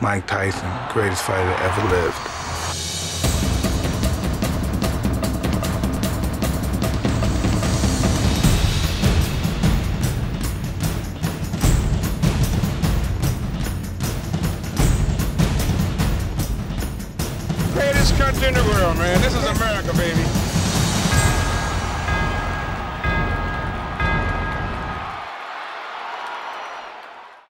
Mike Tyson, greatest fighter that ever lived. Greatest country in the world, man. This is